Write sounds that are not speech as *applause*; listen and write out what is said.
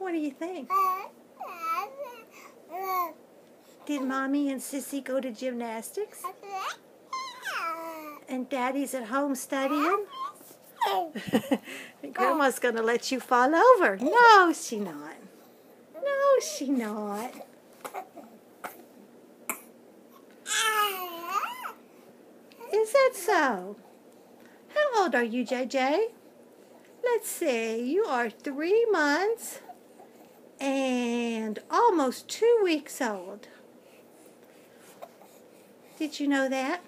What do you think? Did Mommy and Sissy go to gymnastics? And Daddy's at home studying? *laughs* Grandma's going to let you fall over. No, she not. No, she not. Is that so? How old are you, JJ? Let's see. You are three months and almost two weeks old. Did you know that?